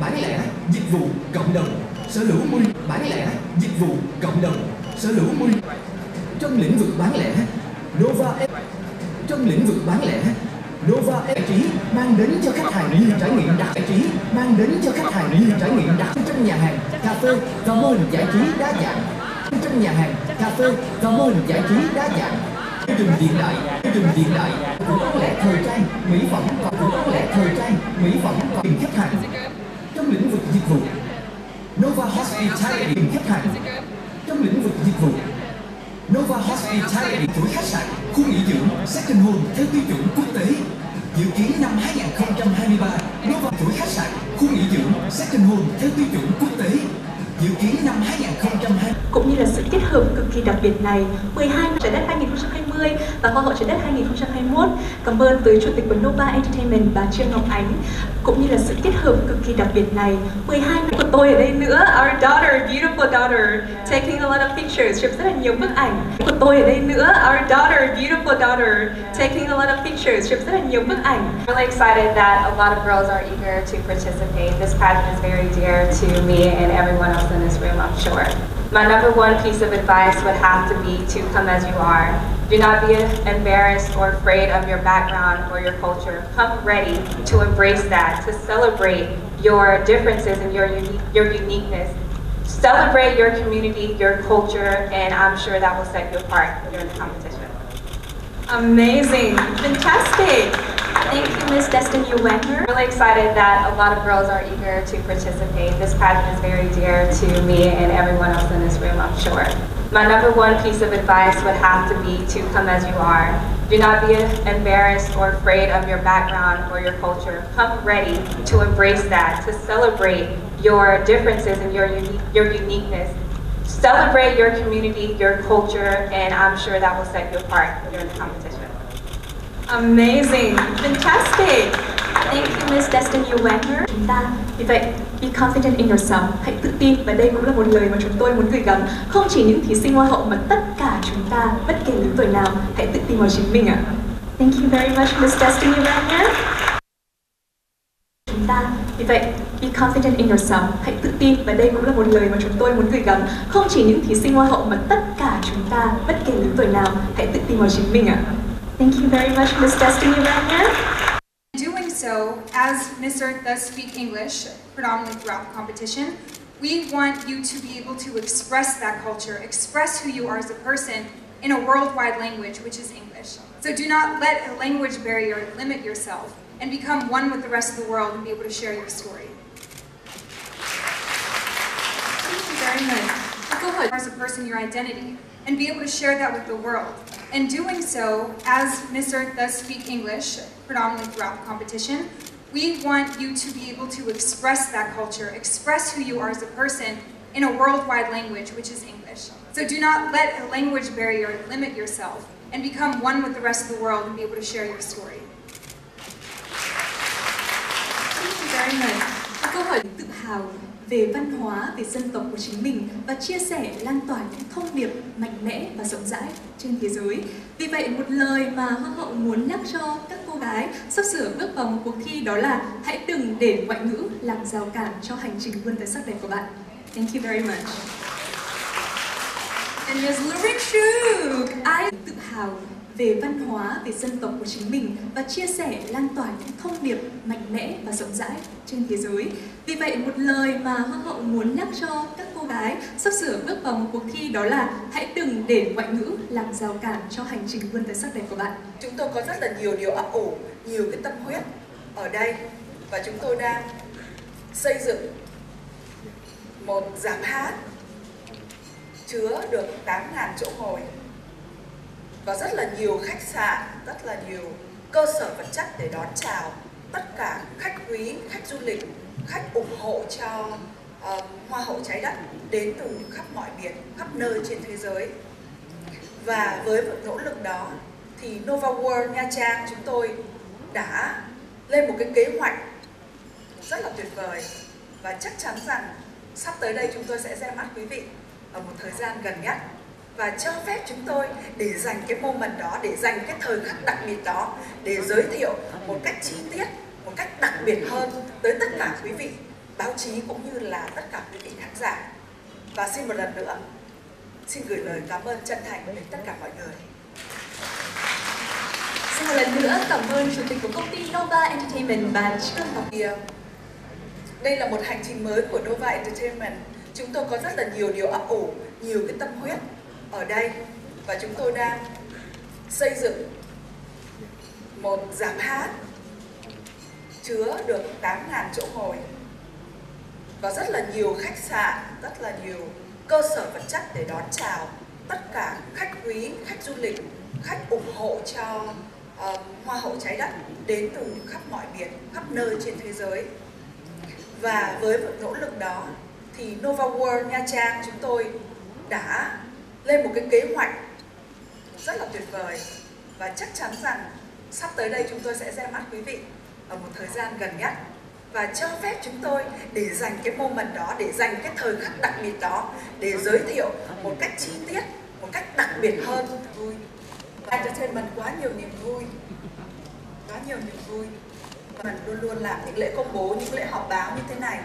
bán lẻ, dịch vụ, cộng đồng, sở hữu mui bán lẻ, dịch vụ, cộng đồng, sở hữu mui trong lĩnh vực bán lẻ, Nova trong lĩnh vực bán lẻ, Nova giải trí mang đến cho khách hàng nhiều trải nghiệm đặc giải trí mang đến cho khách hàng nhiều trải nghiệm đặc trong nhà hàng, cà phê và mô hình giải trí đa dạng. Trong nhà hàng, cà phê và mô hình giải trí đa dạng. Chương trình hiện đại, chương trình hiện đại, cũng bán lẻ thời trang, mỹ phẩm và cũng bán lẻ thời trang, mỹ phẩm và khách hàng. Trong lĩnh vực dịch vụ, Nova Hospitality khách hàng. Trong lĩnh vực dịch vụ, Nova Hospitality chuỗi khách sạn, khu nghỉ dưỡng, second home theo tiêu chuẩn quốc tế. Dự kiến năm 2023, Nova chuỗi khách sạn, khu nghỉ dưỡng, second home theo tiêu chuẩn quốc tế. Dự kiến năm 2023 cũng như là sự kết hợp cực kỳ đặc biệt này. 12 trái đất 2020 và Hoa hậu trái đất 2021 cảm ơn tới chủ tịch của Nova Entertainment, bà Trương Ngọc Ánh, cũng như là sự kết hợp cực kỳ đặc biệt này. 12 của tôi ở đây nữa, our daughter, beautiful daughter, taking a lot of pictures, chụp rất là nhiều bức ảnh. Của tôi ở đây nữa, our daughter, beautiful daughter, taking a lot of pictures, chụp rất là nhiều bức ảnh. Really excited that a lot of girls are eager to participate. This pageant is very dear to me and everyone else in this room, I'm sure. My number one piece of advice would have to be to come as you are. Do not be embarrassed or afraid of your background or your culture. Come ready to embrace that, to celebrate your differences and your, your uniqueness. Celebrate your community, your culture, and I'm sure that will set you apart during the competition. Amazing, fantastic. Thank you, Miss Destiny Wagner. really excited that a lot of girls are eager to participate. This pageant is very dear to me and everyone else in this room, I'm sure. My number one piece of advice would have to be to come as you are. Do not be embarrassed or afraid of your background or your culture. Come ready to embrace that, to celebrate your differences and your, uni your uniqueness. Celebrate your community, your culture, and I'm sure that will set you apart during the competition. Amazing, fantastic. Thank you, Miss Destiny Wagner. Chúng ta, vì vậy, be confident in yourself. Hãy tự tin và đây cũng là một lời mà chúng tôi muốn gửi gắm. Không chỉ những thí sinh hoa hậu mà tất cả chúng ta, bất kể lứa tuổi nào, hãy tự tin vào chính mình ạ. Thank you very much, Miss Destiny Wagner. Chúng ta, vì vậy, be confident in yourself. Hãy tự tin và đây cũng là một lời mà chúng tôi muốn gửi gắm. Không chỉ những thí sinh hoa hậu mà tất cả chúng ta, bất kể lứa tuổi nào, hãy tự tin vào chính mình ạ. Thank you very much, Miss Destiny Wagner. In doing so, as Miss Earth does speak English predominantly throughout the competition, we want you to be able to express that culture, express who you are as a person in a worldwide language, which is English. So do not let a language barrier limit yourself and become one with the rest of the world and be able to share your story. Thank you very much. Câu hỏi As a person, your identity, and be able to share that with the world. In doing so, as Miss Earth does speak English predominantly throughout the competition, we want you to be able to express that culture, express who you are as a person in a worldwide language, which is English. So do not let a language barrier limit yourself and become one with the rest of the world and be able to share your story. Thank you very much. Một câu hỏi tự hào về văn hóa, về dân tộc của chính mình và chia sẻ, lan tỏa những thông điệp mạnh mẽ và rộng rãi trên thế giới. Vì vậy, một lời mà Hoa hậu muốn nhắc cho các cô gái sắp sửa bước vào một cuộc thi đó là hãy đừng để ngoại ngữ làm rào cản cho hành trình vươn tới sắc đẹp của bạn. Thank you very much. And Ms. Lurik Shuk, I tự hào về văn hóa, về dân tộc của chính mình và chia sẻ, lan tỏa những thông điệp mạnh mẽ và rộng rãi trên thế giới. Vì vậy, một lời mà Hoa hậu muốn nhắc cho các cô gái sắp sửa bước vào một cuộc thi đó là hãy đừng để ngoại ngữ làm rào cản cho hành trình vươn tới sắc đẹp của bạn. Chúng tôi có rất là nhiều điều ấp ủ, nhiều cái tâm huyết ở đây và chúng tôi đang xây dựng một giảp hát chứa được 8.000 chỗ ngồi và rất là nhiều khách sạn, rất là nhiều cơ sở vật chất để đón chào tất cả khách quý, khách du lịch, khách ủng hộ cho uh, Hoa hậu trái đất đến từ khắp mọi miền, khắp nơi trên thế giới. Và với một nỗ lực đó thì Nova World Nha Trang chúng tôi đã lên một cái kế hoạch rất là tuyệt vời và chắc chắn rằng sắp tới đây chúng tôi sẽ ra mắt quý vị ở một thời gian gần nhất và cho phép chúng tôi để dành cái moment đó, để dành cái thời khắc đặc biệt đó để giới thiệu một cách chi tiết, một cách đặc biệt hơn tới tất cả quý vị báo chí cũng như là tất cả quý vị khán giả. Và xin một lần nữa, xin gửi lời cảm ơn chân thành đến tất cả mọi người. Xin một lần nữa cảm ơn Chủ tịch của công ty Nova Entertainment bà Trương Ngọc ờ, đây là một hành trình mới của Nova Entertainment. Chúng tôi có rất là nhiều điều ấp ủ, nhiều cái tâm huyết ở đây và chúng tôi đang xây dựng một giảp hát chứa được 8.000 chỗ ngồi và rất là nhiều khách sạn, rất là nhiều cơ sở vật chất để đón chào tất cả khách quý, khách du lịch, khách ủng hộ cho uh, Hoa hậu trái đất đến từ khắp mọi miền, khắp nơi trên thế giới. Và với một nỗ lực đó thì Nova World Nha Trang chúng tôi đã lên một cái kế hoạch rất là tuyệt vời. Và chắc chắn rằng sắp tới đây chúng tôi sẽ ra mắt quý vị ở một thời gian gần nhất. Và cho phép chúng tôi để dành cái moment đó, để dành cái thời khắc đặc biệt đó để giới thiệu một cách chi tiết, một cách đặc biệt hơn vui. Entertainment quá nhiều niềm vui, quá nhiều niềm vui. Mình luôn luôn làm những lễ công bố, những lễ họp báo như thế này.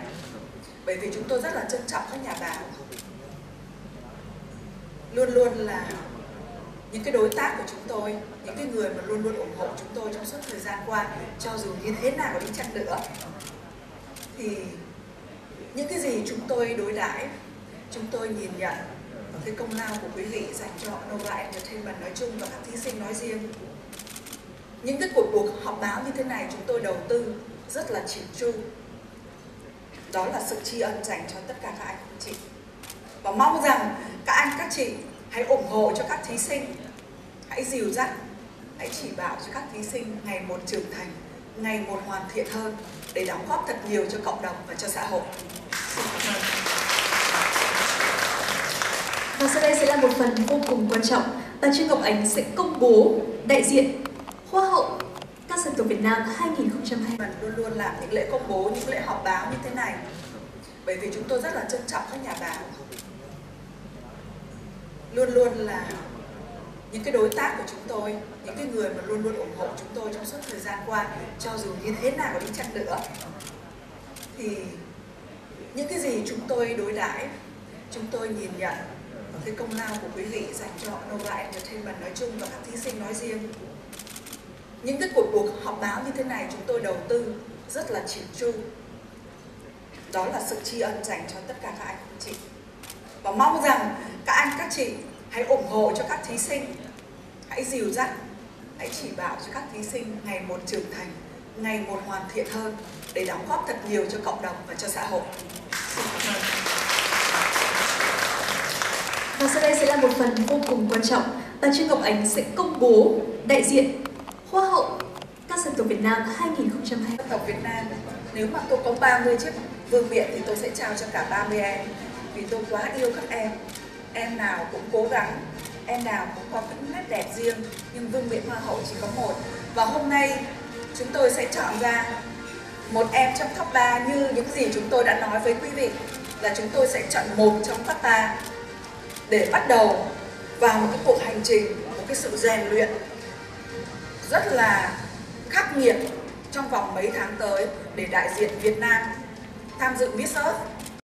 Bởi vì chúng tôi rất là trân trọng các nhà báo luôn luôn là những cái đối tác của chúng tôi, những cái người mà luôn luôn ủng hộ chúng tôi trong suốt thời gian qua, cho dù như thế nào đi chăng nữa. Thì những cái gì chúng tôi đối đãi, chúng tôi nhìn nhận và cái công lao của quý vị dành cho Nova Entertainment nói chung và các thí sinh nói riêng. Những cái cuộc cuộc họp báo như thế này chúng tôi đầu tư rất là chỉn chu. Đó là sự tri ân dành cho tất cả các anh chị. Và mong rằng các anh các chị hãy ủng hộ cho các thí sinh hãy dìu dắt hãy chỉ bảo cho các thí sinh ngày một trưởng thành ngày một hoàn thiện hơn để đóng góp thật nhiều cho cộng đồng và cho xã hội xin cảm ơn Và sau đây sẽ là một phần vô cùng quan trọng. Bà Trương Ngọc Ánh sẽ công bố đại diện Hoa hậu các dân tộc Việt Nam 2020. mình luôn luôn làm những lễ công bố những lễ họp báo như thế này bởi vì chúng tôi rất là trân trọng các nhà báo luôn luôn là những cái đối tác của chúng tôi, những cái người mà luôn luôn ủng hộ chúng tôi trong suốt thời gian qua, cho dù như thế nào đi chăng nữa. Thì những cái gì chúng tôi đối đãi, chúng tôi nhìn nhận ở cái công lao của quý vị dành cho Nova Entertainment nói chung và các thí sinh nói riêng. Những cái cuộc cuộc họp báo như thế này chúng tôi đầu tư rất là chỉn chu. Đó là sự tri ân dành cho tất cả các anh chị và mong rằng các anh các chị hãy ủng hộ cho các thí sinh hãy dìu dắt hãy chỉ bảo cho các thí sinh ngày một trưởng thành ngày một hoàn thiện hơn để đóng góp thật nhiều cho cộng đồng và cho xã hội xin cảm ơn Và sau đây sẽ là một phần vô cùng quan trọng. Bà Trương Ngọc Ánh sẽ công bố đại diện Hoa hậu các dân tộc Việt Nam 2020. dân tộc Việt Nam nếu mà tôi có 30 chiếc vương miện thì tôi sẽ trao cho cả 30 em vì tôi quá yêu các em. Em nào cũng cố gắng, em nào cũng có những nét đẹp riêng, nhưng vương miện hoa hậu chỉ có một. Và hôm nay, chúng tôi sẽ chọn ra một em trong top 3 như những gì chúng tôi đã nói với quý vị. Là chúng tôi sẽ chọn một trong top 3 để bắt đầu vào một cái cuộc hành trình, một cái sự rèn luyện rất là khắc nghiệt trong vòng mấy tháng tới để đại diện Việt Nam tham dự Miss Earth.